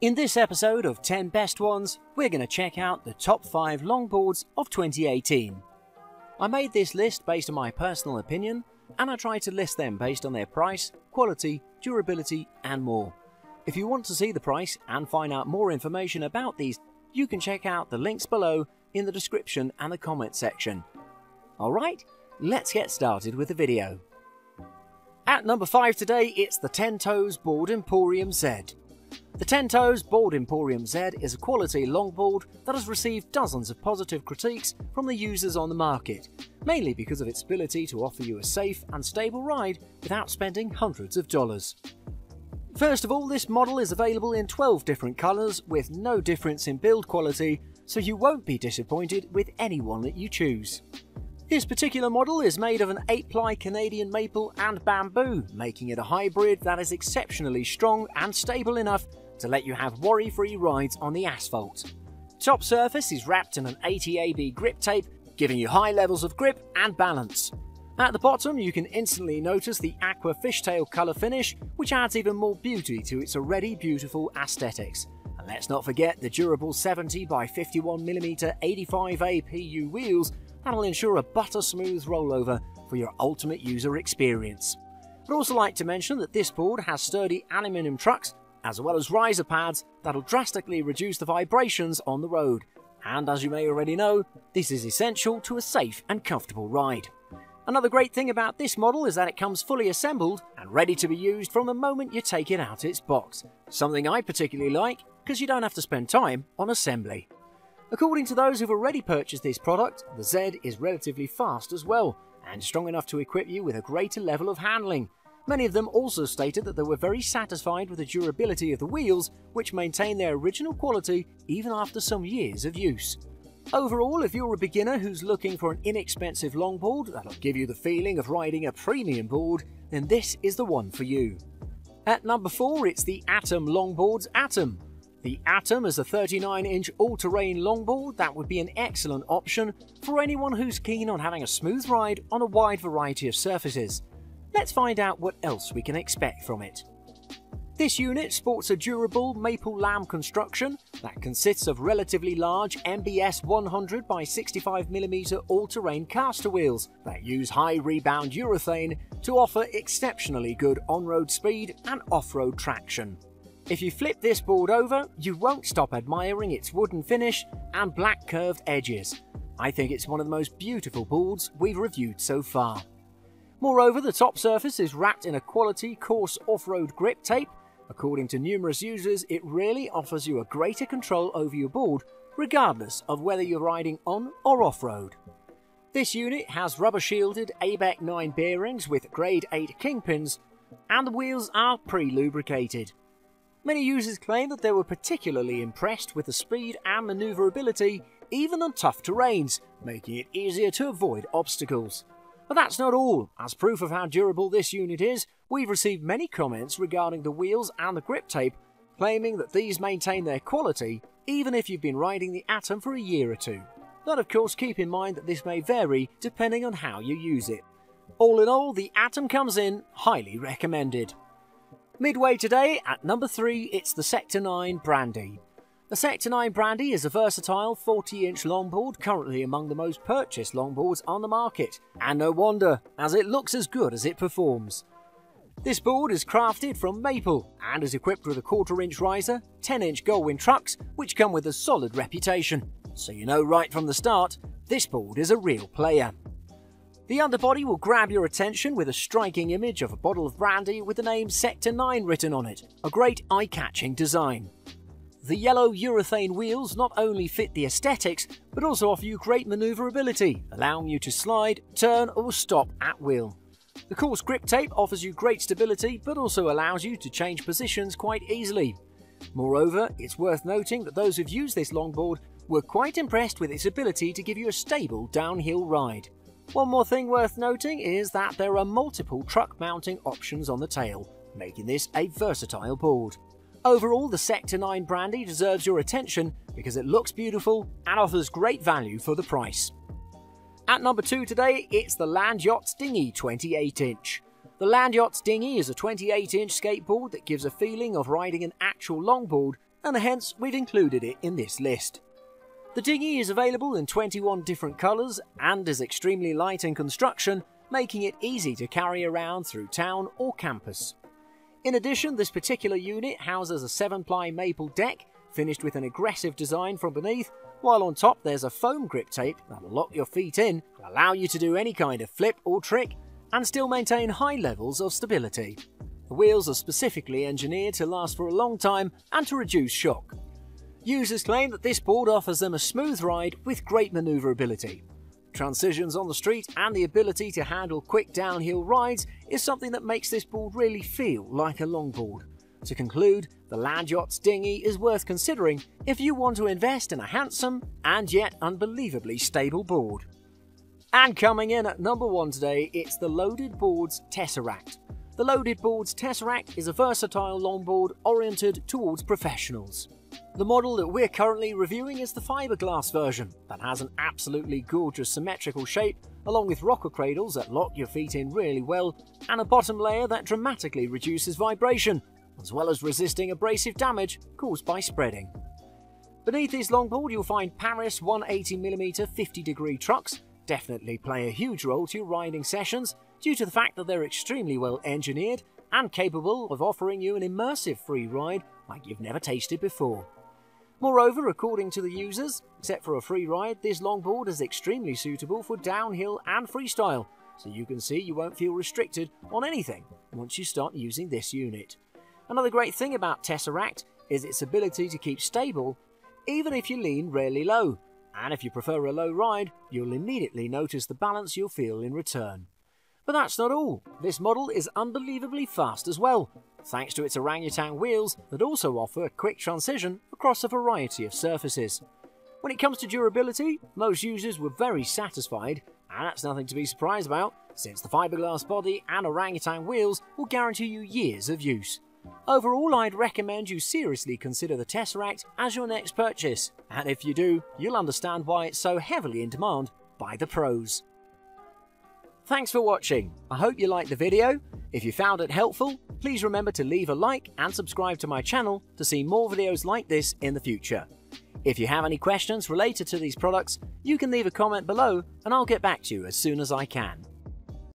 In this episode of 10 Best Ones, we're going to check out the top 5 longboards of 2018. I made this list based on my personal opinion, and I tried to list them based on their price, quality, durability, and more. If you want to see the price and find out more information about these, you can check out the links below in the description and the comment section. Alright, let's get started with the video. At number 5 today, it's the 10 Toes Board Emporium Zed. The 10 Toes Board Emporium Zed is a quality longboard that has received dozens of positive critiques from the users on the market, mainly because of its ability to offer you a safe and stable ride without spending hundreds of dollars. First of all, this model is available in 12 different colours with no difference in build quality, so you won't be disappointed with any one that you choose. This particular model is made of an 8-ply Canadian maple and bamboo, making it a hybrid that is exceptionally strong and stable enough to let you have worry-free rides on the asphalt. Top surface is wrapped in an 80AB grip tape, giving you high levels of grip and balance. At the bottom you can instantly notice the aqua fishtail colour finish, which adds even more beauty to its already beautiful aesthetics. And let's not forget the durable 70 by 51mm 85 APU wheels that'll ensure a butter smooth rollover for your ultimate user experience. I'd also like to mention that this board has sturdy aluminium trucks as well as riser pads that'll drastically reduce the vibrations on the road. And as you may already know, this is essential to a safe and comfortable ride. Another great thing about this model is that it comes fully assembled and ready to be used from the moment you take it out its box. Something I particularly like because you don't have to spend time on assembly. According to those who've already purchased this product, the Zed is relatively fast as well, and strong enough to equip you with a greater level of handling. Many of them also stated that they were very satisfied with the durability of the wheels, which maintain their original quality even after some years of use. Overall, if you're a beginner who's looking for an inexpensive longboard that'll give you the feeling of riding a premium board, then this is the one for you. At number 4, it's the Atom Longboards Atom. The Atom is a 39 inch all terrain longboard that would be an excellent option for anyone who's keen on having a smooth ride on a wide variety of surfaces. Let's find out what else we can expect from it. This unit sports a durable maple lamb construction that consists of relatively large MBS 100 by 65mm all-terrain caster wheels that use high rebound urethane to offer exceptionally good on-road speed and off-road traction. If you flip this board over, you won't stop admiring its wooden finish and black curved edges. I think it's one of the most beautiful boards we've reviewed so far. Moreover, the top surface is wrapped in a quality coarse off-road grip tape. According to numerous users, it really offers you a greater control over your board, regardless of whether you're riding on or off-road. This unit has rubber shielded ABEC 9 bearings with grade 8 kingpins, and the wheels are pre-lubricated. Many users claim that they were particularly impressed with the speed and manoeuvrability even on tough terrains, making it easier to avoid obstacles. But that's not all. As proof of how durable this unit is, we've received many comments regarding the wheels and the grip tape, claiming that these maintain their quality even if you've been riding the Atom for a year or two. But of course keep in mind that this may vary depending on how you use it. All in all, the Atom comes in highly recommended. Midway today, at number 3, it's the Sector 9 Brandy. The Sector 9 Brandy is a versatile 40 inch longboard currently among the most purchased longboards on the market, and no wonder, as it looks as good as it performs. This board is crafted from maple and is equipped with a quarter inch riser, 10 inch Gullwing trucks, which come with a solid reputation. So you know right from the start, this board is a real player. The underbody will grab your attention with a striking image of a bottle of brandy with the name Sector 9 written on it, a great eye-catching design. The yellow urethane wheels not only fit the aesthetics, but also offer you great manoeuvrability, allowing you to slide, turn or stop at will. The coarse grip tape offers you great stability, but also allows you to change positions quite easily. Moreover, it's worth noting that those who've used this longboard were quite impressed with its ability to give you a stable downhill ride. One more thing worth noting is that there are multiple truck mounting options on the tail, making this a versatile board. Overall, the Sector 9 Brandy deserves your attention because it looks beautiful and offers great value for the price. At number 2 today, it's the Landyachtz Dinghy 28 inch. The Landyachtz Dinghy is a 28 inch skateboard that gives a feeling of riding an actual longboard and hence we've included it in this list. The dinghy is available in 21 different colours and is extremely light in construction, making it easy to carry around through town or campus. In addition, this particular unit houses a 7-ply maple deck finished with an aggressive design from beneath, while on top there's a foam grip tape that'll lock your feet in, allow you to do any kind of flip or trick, and still maintain high levels of stability. The wheels are specifically engineered to last for a long time and to reduce shock. Users claim that this board offers them a smooth ride with great manoeuvrability. Transitions on the street and the ability to handle quick downhill rides is something that makes this board really feel like a longboard. To conclude, the Landyachtz dinghy is worth considering if you want to invest in a handsome and yet unbelievably stable board. And coming in at number one today, it's the Loaded Boards Tesseract. The Loaded Boards Tesseract is a versatile longboard oriented towards professionals. The model that we're currently reviewing is the fiberglass version that has an absolutely gorgeous symmetrical shape along with rocker cradles that lock your feet in really well and a bottom layer that dramatically reduces vibration as well as resisting abrasive damage caused by spreading. Beneath this longboard you'll find Paris 180mm 50 degree trucks definitely play a huge role to your riding sessions due to the fact that they're extremely well engineered and capable of offering you an immersive free ride like you've never tasted before. Moreover, according to the users, except for a free ride, this longboard is extremely suitable for downhill and freestyle, so you can see you won't feel restricted on anything once you start using this unit. Another great thing about Tesseract is its ability to keep stable even if you lean really low, and if you prefer a low ride, you'll immediately notice the balance you'll feel in return. But that's not all. This model is unbelievably fast as well, thanks to its Orangatang wheels that also offer a quick transition across a variety of surfaces. When it comes to durability, most users were very satisfied, and that's nothing to be surprised about, since the fiberglass body and Orangatang wheels will guarantee you years of use. Overall, I'd recommend you seriously consider the Tesseract as your next purchase, and if you do, you'll understand why it's so heavily in demand by the pros. Thanks for watching. I hope you liked the video. If you found it helpful, please remember to leave a like and subscribe to my channel to see more videos like this in the future. If you have any questions related to these products, you can leave a comment below and I'll get back to you as soon as I can.